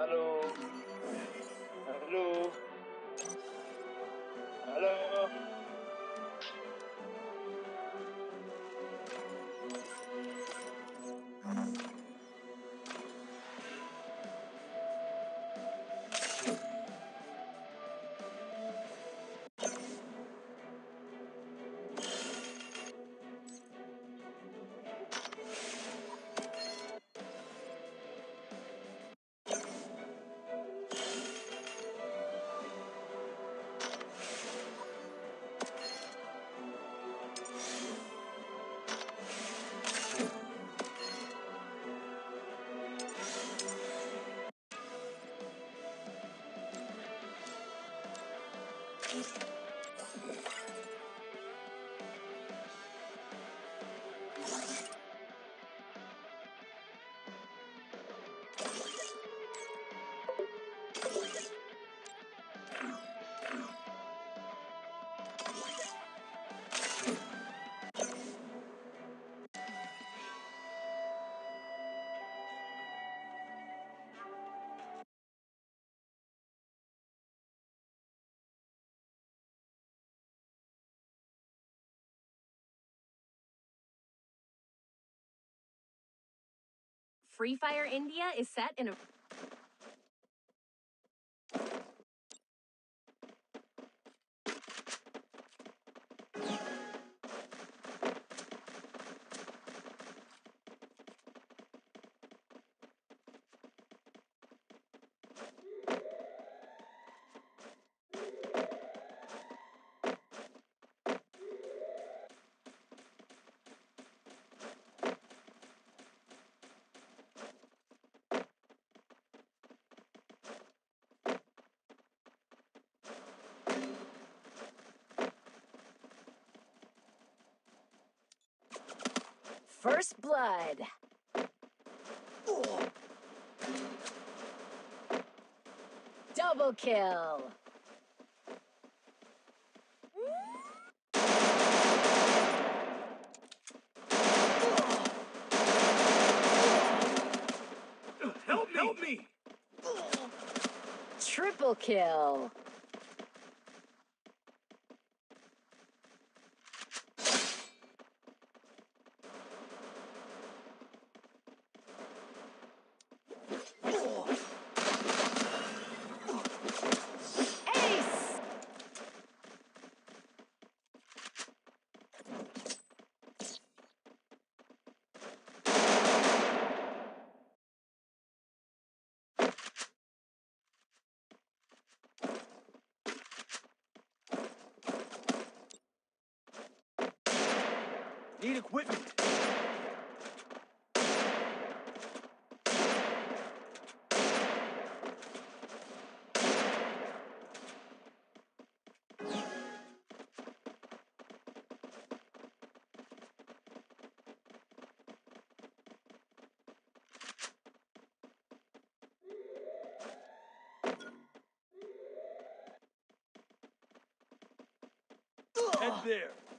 Hello. Peace. Free Fire India is set in a First Blood. Double kill. Help me! Help me! Triple kill. Need equipment. Head there.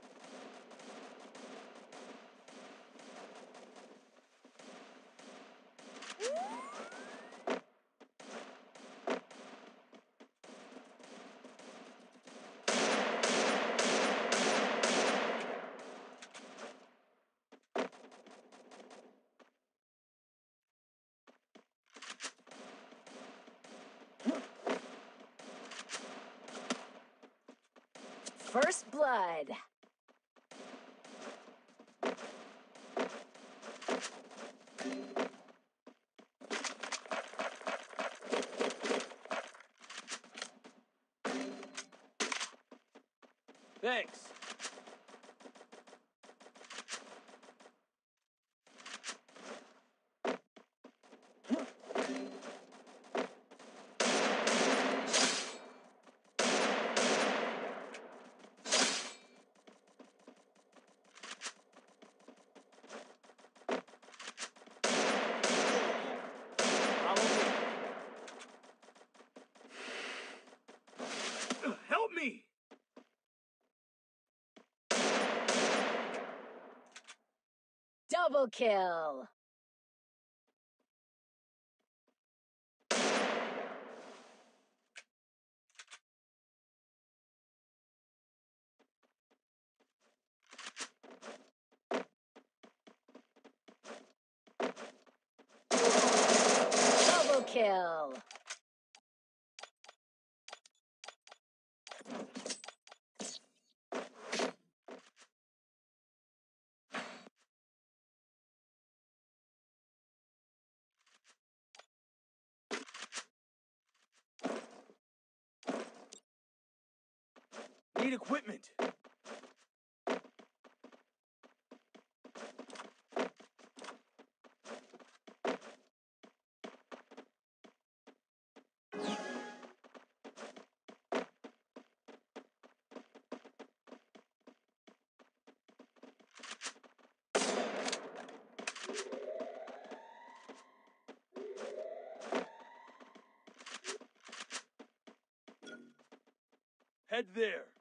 First Blood. Thanks. me! Double kill! Double kill! Need equipment. Head there.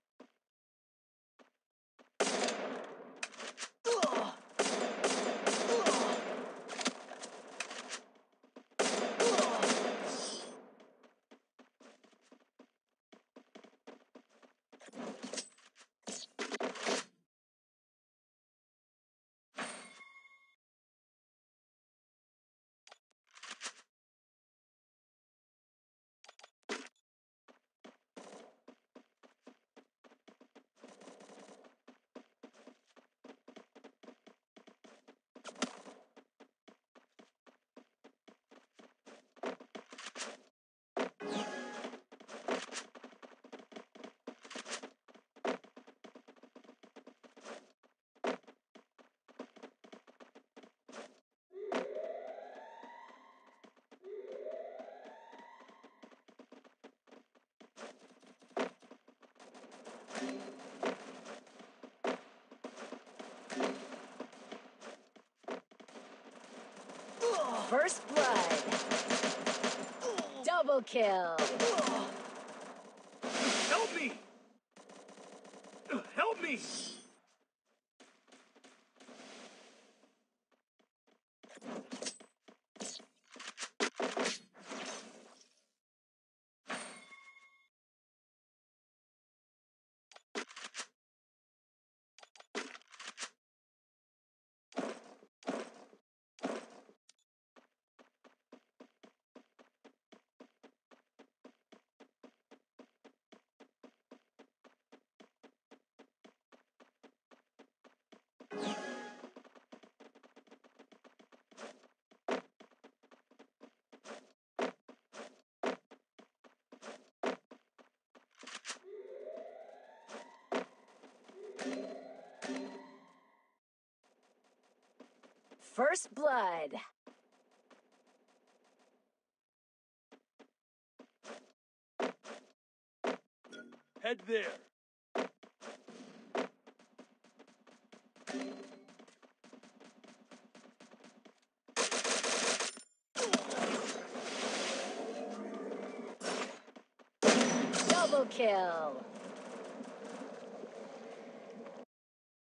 First blood. Double kill. Help me! Help me! First blood. Head there. Double kill.